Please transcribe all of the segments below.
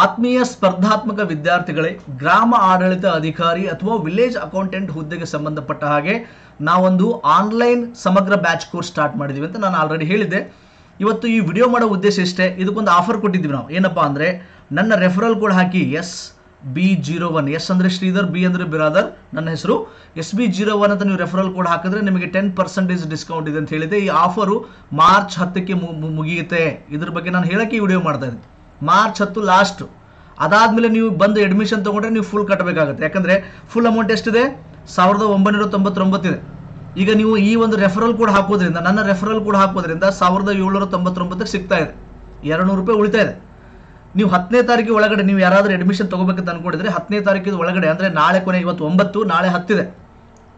ಆತ್ಮೀಯ ಸ್ಪರ್ಧಾತ್ಮಕ ವಿದ್ಯಾರ್ಥಿಗಳೇ, ಗ್ರಾಮ ಆಡಳಿತ ಅಧಿಕಾರಿ ಅಥವಾ ವಿಲೇಜ್ ಅಕೌಂಟೆಂಟ್ ಹುದ್ದೆಗೆ ಸಂಬಂಧಪಟ್ಟ ಹಾಗೆ ನಾವೊಂದು ಆನ್ಲೈನ್ ಸಮಗ್ರ ಬ್ಯಾಚ್ ಕೋರ್ಸ್ ಸ್ಟಾರ್ಟ್ ಮಾಡಿದ್ದೀವಿ ಅಂತ ನಾನು ಆಲ್ರೆಡಿ ಹೇಳಿದ್ದೆ. ಇವತ್ತು ಈ ವಿಡಿಯೋ ಮಾಡೋ ಉದ್ದೇಶ ಇಷ್ಟೇ, ಇದಕ್ಕೊಂದು ಆಫರ್ ಕೊಟ್ಟಿದ್ದೀವಿ ನಾವು. ಏನಪ್ಪಾ ಅಂದರೆ, ನನ್ನ ರೆಫರಲ್ ಕೋಡ್ ಹಾಕಿ S B zero one, S ಅಂದರೆ ಶ್ರೀಧರ್, ಬಿ ಅಂದರೆ ಬಿರಾದರ್, ನನ್ನ ಹೆಸರು ಎಸ್ ಬಿ ಜೀರೋ ಒನ್ ಅಂತ ನೀವು ರೆಫರಲ್ ಕೋಡ್ ಹಾಕಿದ್ರೆ ನಿಮಗೆ ಟೆನ್ ಪರ್ಸೆಂಟೇಜ್ ಡಿಸ್ಕೌಂಟ್ ಇದೆ ಅಂತ ಹೇಳಿದೆ ಈ ಆಫರು ಮಾರ್ಚ್ ಹತ್ತಕ್ಕೆ ಮುಗಿಯುತ್ತೆ. ಇದ್ರ ಬಗ್ಗೆ ನಾನು ಹೇಳೋಕ್ಕೆ ಈ ವಿಡಿಯೋ ಮಾಡ್ತಾ ಇದ್ದೀನಿ. ಮಾರ್ಚ್ ಹತ್ತು ಲಾಸ್ಟ್ ಅದಾದಮೇಲೆ ನೀವು ಬಂದು ಅಡ್ಮಿಷನ್ ತೊಗೊಂಡ್ರೆ ನೀವು ಫುಲ್ ಕಟ್ಟಬೇಕಾಗುತ್ತೆ ಯಾಕಂದರೆ ಫುಲ್ ಅಮೌಂಟ್ ಎಷ್ಟಿದೆ? ಸಾವಿರದ ಒಂಬೈನೂರ ತೊಂಬತ್ತೊಂಬತ್ತಿದೆ ಈಗ ನೀವು ಈ ಒಂದು ರೆಫರಲ್ ಕೂಡ ಹಾಕೋದ್ರಿಂದ, ನನ್ನ ರೆಫರಲ್ ಕೂಡ ಹಾಕೋದ್ರಿಂದ ಸಾವಿರದ ಏಳ್ನೂರ ತೊಂಬತ್ತೊಂಬತ್ತಕ್ಕೆ ಸಿಗ್ತಾ ಇದೆ. ಎರಡು ನೂರು ರೂಪಾಯಿ ಉಳಿತಾ ಇದೆ. ನೀವು ಹತ್ತನೇ ತಾರೀಕು ಒಳಗಡೆ ನೀವು ಯಾರಾದರೂ ಅಡ್ಮಿಷನ್ ತೊಗೋಬೇಕಂತ ಅನ್ಕೊಂಡಿದ್ರೆ ಹತ್ತನೇ ತಾರೀಕಿದ ಒಳಗಡೆ, ಅಂದರೆ ನಾಳೆ ಕೊನೆ ಇವತ್ತು ಒಂಬತ್ತು, ನಾಳೆ ಹತ್ತಿದೆ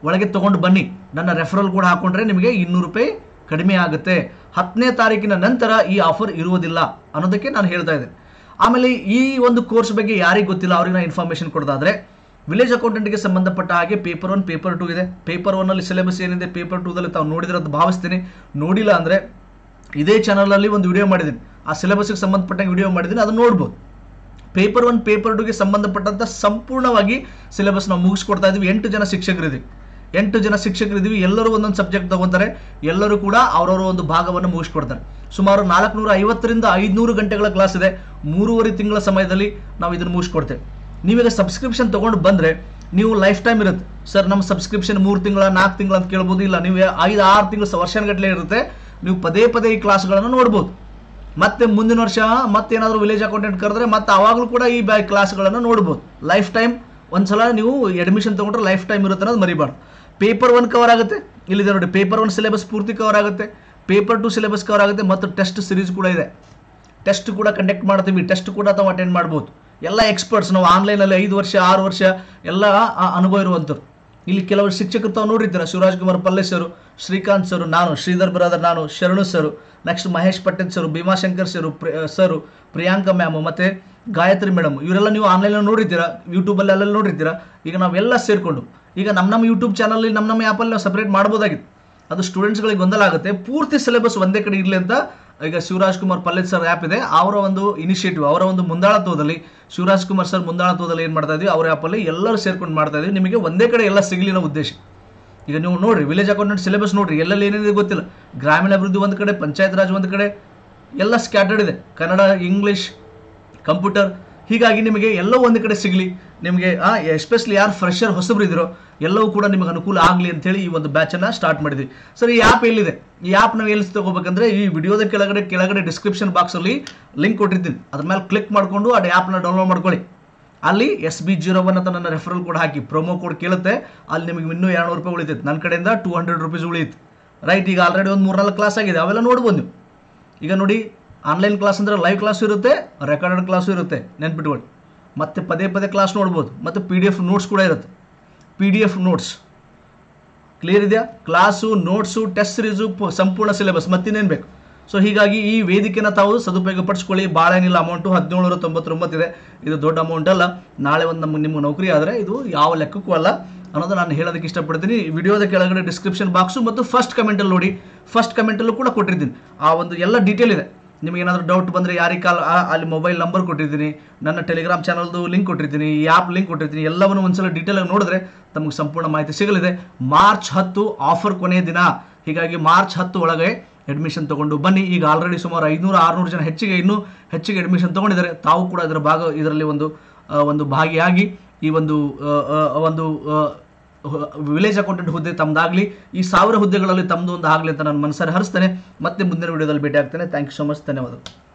ಒಳಗೆ ತೊಗೊಂಡು ಬನ್ನಿ. ನನ್ನ ರೆಫರಲ್ ಕೂಡ ಹಾಕೊಂಡ್ರೆ ನಿಮಗೆ ಇನ್ನೂರು ರೂಪಾಯಿ ಕಡಿಮೆ ಆಗುತ್ತೆ. ಹತ್ತನೇ ತಾರೀಕಿನ ನಂತರ ಈ ಆಫರ್ ಇರುವುದಿಲ್ಲ ಅನ್ನೋದಕ್ಕೆ ನಾನು ಹೇಳ್ತಾ ಇದ್ದೇನೆ. ಆಮೇಲೆ ಈ ಒಂದು ಕೋರ್ಸ್ ಬಗ್ಗೆ ಯಾರಿಗೆ ಗೊತ್ತಿಲ್ಲ, ಅವ್ರಿಗೆ ನಾನು ಇನ್ಫಾರ್ಮೇಶನ್ ಕೊಡೋದಾದ್ರೆ ವಿಲೇಜ್ ಅಕೌಂಟೆಂಟ್ಗೆ ಸಂಬಂಧಪಟ್ಟ ಹಾಗೆ ಪೇಪರ್ ಒನ್ ಪೇಪರ್ ಟು ಇದೆ. ಪೇಪರ್ ಒನ್ನಲ್ಲಿ ಸಿಲೆಬಸ್ ಏನಿದೆ ಪೇಪರ್ ಟೂದಲ್ಲಿ ತಾವು ನೋಡಿದ್ರೆ ಭಾವಿಸ್ತೀನಿ. ನೋಡಿಲ್ಲ ಅಂದರೆ ಇದೇ ಚಾನಲಲ್ಲಿ ಒಂದು ವಿಡಿಯೋ ಮಾಡಿದ್ದೀನಿ. ಆ ಸಿಲೆಬಸ್ಗೆ ಸಂಬಂಧಪಟ್ಟಂಗೆ ವಿಡಿಯೋ ಮಾಡಿದ್ದೀನಿ, ಅದನ್ನು ನೋಡ್ಬೋದು. ಪೇಪರ್ ಒನ್ ಪೇಪರ್ ಟುಗೆ ಸಂಬಂಧಪಟ್ಟಂತ ಸಂಪೂರ್ಣವಾಗಿ ಸಿಲೆಬಸ್ ನಾವು ಮುಗಿಸ್ಕೊಡ್ತಾ ಇದೀವಿ ಎಂಟು ಜನ ಶಿಕ್ಷಕರಿದ್ದೀವಿ. ಎಂಟು ಜನ ಶಿಕ್ಷಕರಿದ್ದೀವಿ, ಎಲ್ಲರೂ ಒಂದೊಂದು ಸಬ್ಜೆಕ್ಟ್ ತಗೊಂತಾರೆ, ಎಲ್ಲರೂ ಕೂಡ ಅವರವರ ಒಂದು ಭಾಗವನ್ನು ಮುಗಿಸ್ಕೊಡ್ತಾರೆ. ಸುಮಾರು ನಾಲ್ಕುನೂರ ಐವತ್ತರಿಂದ ಐದುನೂರು ಗಂಟೆಗಳ ಕ್ಲಾಸ್ ಇದೆ. ಮೂರುವರೆ ತಿಂಗಳ ಸಮಯದಲ್ಲಿ ನಾವು ಇದನ್ನು ಮುಗಿಸ್ಕೊಡ್ತೇವೆ. ನೀವೀಗ ಸಬ್ಸ್ಕ್ರಿಪ್ಷನ್ ತೊಗೊಂಡು ಬಂದರೆ ನೀವು ಲೈಫ್ ಟೈಮ್ ಇರುತ್ತೆ. ಸರ್, ನಮ್ಮ ಸಬ್ಸ್ಕ್ರಿಪ್ಷನ್ ಮೂರು ತಿಂಗಳ, ನಾಲ್ಕು ತಿಂಗಳ ಅಂತ ಕೇಳ್ಬೋದು, ಇಲ್ಲ ನೀವು ಐದು, ಆರು ತಿಂಗಳು ವರ್ಷಗಟ್ಟಲೆ ಇರುತ್ತೆ. ನೀವು ಪದೇ ಪದೇ ಈ ಕ್ಲಾಸ್ಗಳನ್ನು ನೋಡ್ಬೋದು. ಮತ್ತೆ ಮುಂದಿನ ವರ್ಷ ಮತ್ತೇನಾದರೂ ವಿಲೇಜ್ ಅಕೌಂಟೆಂಟ್ ಕರೆದ್ರೆ ಮತ್ತೆ ಅವಾಗಲೂ ಕೂಡ ಈ ಬ್ಯಾ ಕ್ಲಾಸ್ಗಳನ್ನು ನೋಡ್ಬೋದು. ಲೈಫ್ ಟೈಮ್ ಒಂದ್ಸಲ ನೀವು ಅಡ್ಮಿಷನ್ ತಗೊಂಡ್ರೆ ಲೈಫ್ ಟೈಮ್ ಇರುತ್ತೆ ಅನ್ನೋದು ಮರಿಬಾರ್ದು. ಪೇಪರ್ ಒನ್ ಕವರ್ ಆಗುತ್ತೆ. ಇಲ್ಲಿದೆ ನೋಡಿ ಪೇಪರ್ ಒನ್ ಸಿಲೆಬಸ್ ಪೂರ್ತಿ ಕವರ್ ಆಗುತ್ತೆ. ಪೇಪರ್ ಟು ಸಿಲೆಬಸ್ ಕವರ್ ಆಗುತ್ತೆ ಮತ್ತು ಟೆಸ್ಟ್ ಸಿರೀಸ್ ಕೂಡ ಇದೆ. ಟೆಸ್ಟ್ ಕೂಡ ಕಂಡಕ್ಟ್ ಮಾಡ್ತೀವಿ. ಟೆಸ್ಟ್ ಕೂಡ ತಾವು ಅಟೆಂಡ್ ಮಾಡ್ಬೋದು. ಎಲ್ಲ ಎಕ್ಸ್ಪರ್ಟ್ಸ್ ನಾವು ಆನ್ಲೈನಲ್ಲಿ ಐದು ವರ್ಷ, ಆರು ವರ್ಷ ಎಲ್ಲ ಅನುಭವ ಇರುವಂಥವ್ರು. ಇಲ್ಲಿ ಕೆಲವರು ಶಿಕ್ಷಕರು ತಾವು ನೋಡಿರ್ತೀರ ಶಿವರಾಜ್ ಕುಮಾರ್ ಪಲ್ಲೆ ಸರು, ಶ್ರೀಕಾಂತ್ ಸರು, ನಾನು, ಶ್ರೀಧರ್ ಬ್ರದರ್ ನಾನು, Sharanu sir next Mahesh Patel sir Bheemashankar sir sir, Priyanka ma'am, ಮತ್ತು ಗಾಯತ್ರಿ ಮೇಡಮ್, ಇವರೆಲ್ಲ ನೀವು ಆನ್ಲೈನಲ್ಲಿ ನೋಡಿರ್ತೀರಾ ಯೂಟ್ಯೂಬಲ್ಲಿ ಅಲ್ಲೆಲ್ಲ ನೋಡಿರ್ತೀರಾ, ಈಗ ನಾವೆಲ್ಲ ಸೇರಿಕೊಂಡು, ಈಗ ನಮ್ಮ ನಮ್ಮ ಯೂಟ್ಯೂಬ್ ಚಾನಲ್ ನಮ್ಮ ನಮ್ಮ ಆ್ಯಪಲ್ಲಿ ನಾವು ಸಪ್ರೇಟ್ ಮಾಡ್ಬೋದಾಗಿತ್ತು. ಅದು ಸ್ಟೂಡೆಂಟ್ಸ್ಗಳಿಗೆ ಗೊಂದಲ ಆಗುತ್ತೆ, ಪೂರ್ತಿ ಸಿಲೆಬಸ್ ಒಂದೇ ಕಡೆ ಇರಲಿ ಅಂತ, ಈಗ ಶಿವರಾಜ್ ಕುಮಾರ್ ಪಲ್ಲೆತ್ ಸರ್ ಆ್ಯಪ್ ಇದೆ, ಅವರ ಒಂದು ಇನಿಷಿಯೇಟಿವ್ ಅವರ ಒಂದು ಮುಂದಾಳತ್ವದಲ್ಲಿ, ಶಿವರಾಜ್ ಕುಮಾರ್ ಸರ್ ಮುಂದಾಳತ್ವದಲ್ಲಿ ಏನು ಮಾಡ್ತಾ ಇದ್ದೀವಿ ಅವರ ಆ್ಯಪಲ್ಲಿ ಎಲ್ಲರೂ ಸೇರ್ಕೊಂಡು ಮಾಡ್ತಾ ಇದ್ದೀವಿ ನಿಮಗೆ ಒಂದೇ ಕಡೆ ಎಲ್ಲ ಸಿಗಲಿ ಅನ್ನೋ ಉದ್ದೇಶ. ಈಗ ನೀವು ನೋಡಿರಿ ವಿಲೇಜ್ ಅಕೌಂಟೆಂಟ್ ಸಿಲೆಬಸ್ ನೋಡಿರಿ, ಎಲ್ಲೆಲ್ಲಿ ಏನಿದೆ ಗೊತ್ತಿಲ್ಲ ಗ್ರಾಮೀಣ ಅಭಿವೃದ್ಧಿ ಒಂದು ಕಡೆ, ಪಂಚಾಯತ್ ರಾಜ್ ಒಂದು ಕಡೆ, ಎಲ್ಲ ಸ್ಕ್ಯಾಟರ್ಡ್ ಇದೆ. Kannada English computer. ಹೀಗಾಗಿ ನಿಮಗೆ ಎಲ್ಲವೂ ಒಂದು ಕಡೆ ಸಿಗಲಿ, ನಿಮಗೆ ಎಸ್ಪೆಷಲಿ ಯಾರು ಫ್ರೆಶರ್ ಹೊಸಬ್ರು ಇದ್ದರೋ, ಎಲ್ಲವೂ ಕೂಡ ನಿಮಗೆ ಅನುಕೂಲ ಆಗಲಿ ಅಂತೇಳಿ ಈ ಒಂದು ಬ್ಯಾಚನ್ನು ಸ್ಟಾರ್ಟ್ ಮಾಡಿದ್ವಿ. ಸರ್ ಈ ಆ್ಯಪ್ ಎಲ್ಲಿದೆ? ಈ ಆ್ಯಪ್ ನಾವು ಎಲ್ಲಿ ತಗೋಬೇಕಂದ್ರೆ ಈ ವಿಡಿಯೋದ ಕೆಳಗಡೆ ಕೆಳಗಡೆ ಡಿಸ್ಕ್ರಿಪ್ಷನ್ ಬಾಕ್ಸಲ್ಲಿ ಲಿಂಕ್ ಕೊಟ್ಟಿರ್ತೀನಿ. ಅದ್ರ ಮೇಲೆ ಕ್ಲಿಕ್ ಮಾಡಿಕೊಂಡು ಆ ಆ್ಯಪ್ನ ಡೌನ್ಲೋಡ್ ಮಾಡ್ಕೊಳ್ಳಿ. ಅಲ್ಲಿ ಎಸ್ ಬಿ ಜೀರೋ ಒನ್ ಅಂತ ನನ್ನ ರೆಫರಲ್ ಕೋಡ್ ಹಾಕಿ ಪ್ರೊಮೋ ಕೋಡ್ ಕೇಳುತ್ತೆ. ಅಲ್ಲಿ ನಿಮಗೆ ಇನ್ನೂ ಎರಡು ರೂಪಾಯಿ ಉಳಿತೈತೆ ನನ್ನ ಕಡೆಯಿಂದ ಟೂ ಹಂಡ್ರೆಡ್ ರುಪೀಸ್ ಉಳಿಯುತ್ತೆ. ರೈಟ್ ಈಗ ಆಲ್ರೆಡಿ ಒಂದು ಮೂರ್ನಾಲ್ಕು ಕ್ಲಾಸ್ ಆಗಿದೆ. ಅವೆಲ್ಲ ನೋಡ್ಬೋದು ನೀವು. ಈಗ ನೋಡಿ ಆನ್ಲೈನ್ ಕ್ಲಾಸ್ ಅಂದರೆ ಲೈವ್ ಕ್ಲಾಸು ಇರುತ್ತೆ, ರೆಕಾರ್ಡೆಡ್ ಕ್ಲಾಸು ಇರುತ್ತೆ, ನೆನ್ಪಿಟ್ಕೊಳ್ಳಿ. ಮತ್ತು ಪದೇ ಪದೇ ಕ್ಲಾಸ್ ನೋಡ್ಬೋದು, ಮತ್ತು ಪಿ ಡಿ ಎಫ್ ನೋಟ್ಸ್ ಕೂಡ ಇರುತ್ತೆ. P D F notes clear ಇದೆಯಾ? ಕ್ಲಾಸು ನೋಟ್ಸು ಟೆಸ್ಟ್ ಸಿರೀಸು ಸಂಪೂರ್ಣ ಸಿಲೆಬಸ್ ಮತ್ತಿನ್ನೇನು ಬೇಕು? ಸೊ ಹೀಗಾಗಿ ಈ ವೇದಿಕೆನ ತಾವು ಸದುಪಯೋಗ ಪಡಿಸ್ಕೊಳ್ಳಿ ಭಾಳ ಏನಿಲ್ಲ ಅಮೌಂಟು ಹದಿನೇಳುನೂರ ತೊಂಬತ್ತೊಂಬತ್ತು ಇದೆ. ಇದು ದೊಡ್ಡ ಅಮೌಂಟ್ ಅಲ್ಲ. ನಾಳೆ ಒಂದು ನಮ್ಮ ನಿಮ್ಮ ನೌಕರಿ ಆದರೆ ಇದು ಯಾವ ಲೆಕ್ಕಕ್ಕೂ ಅಲ್ಲ. ಅನ್ನೋದು ನಾನು ಹೇಳೋದಕ್ಕೆ ಇಷ್ಟಪಡ್ತೀನಿ. ವಿಡಿಯೋದ ಕೆಳಗಡೆ ಡಿಸ್ಕ್ರಿಪ್ಷನ್ ಬಾಕ್ಸು ಮತ್ತು ಫಸ್ಟ್ ಕಮೆಂಟಲ್ಲಿ ನೋಡಿ. ಫಸ್ಟ್ ಕಮೆಂಟಲ್ಲೂ ಕೂಡ ಕೊಟ್ಟಿರ್ತೀನಿ. ಆ ಒಂದು ಎಲ್ಲ ಡೀಟೇಲ್ ಇದೆ. ನಿಮಗೆ ಏನಾದರೂ ಡೌಟ್ ಬಂದರೆ ಯಾರಿಗೆ ಕಾಲ್ ಅಲ್ಲಿ ಮೊಬೈಲ್ ನಂಬರ್ ಕೊಟ್ಟಿದ್ದೀನಿ, ನನ್ನ ಟೆಲಿಗ್ರಾಮ್ ಚಾನಲ್ದು ಲಿಂಕ್ ಕೊಟ್ಟಿರ್ತೀನಿ ಈ ಆ್ಯಪ್ ಲಿಂಕ್ ಕೊಟ್ಟಿರ್ತೀನಿ ಎಲ್ಲವನ್ನು ಒಂದ್ಸಲ ಡೀಟೇಲಾಗಿ ನೋಡಿದ್ರೆ ತಮಗೆ ಸಂಪೂರ್ಣ ಮಾಹಿತಿ ಸಿಗಲಿದೆ. ಮಾರ್ಚ್ ಹತ್ತು ಆಫರ್ ಕೊನೆಯ ದಿನ. ಹೀಗಾಗಿ ಮಾರ್ಚ್ ಹತ್ತು ಒಳಗೆ ಅಡ್ಮಿಷನ್ ತೊಗೊಂಡು ಬನ್ನಿ. ಈಗ ಆಲ್ರೆಡಿ ಸುಮಾರು ಐನೂರು ಆರುನೂರು ಜನ ಹೆಚ್ಚಿಗೆ ಇನ್ನೂ ಹೆಚ್ಚಿಗೆ ಅಡ್ಮಿಷನ್ ತೊಗೊಂಡಿದ್ದಾರೆ. ತಾವು ಕೂಡ ಇದರ ಭಾಗ ಇದರಲ್ಲಿ ಒಂದು ಒಂದು ಭಾಗಿಯಾಗಿ ಈ ಒಂದು ಒಂದು ವಿಲೇಜ್ ಅಕೌಂಟೆಂಟ್ ಹುದ್ದೆ ತಮ್ಮದಾಗಲಿ ಈ ಸಾವಿರ ಹುದ್ದೆಗಳಲ್ಲಿ ತಮ್ಮದು ಒಂದು ಆಗಲಿ ಅಂತ ನಾನು ಮನಸ್ಸಾರೆ ಹರಿಸ್ತೇನೆ. ಮತ್ತೆ ಮುಂದಿನ ವಿಡಿಯೋದಲ್ಲಿ ಭೇಟಿ ಆಗ್ತೇನೆ. ಥ್ಯಾಂಕ್ ಯು ಸೊ ಮಚ್ ಧನ್ಯವಾದಗಳು.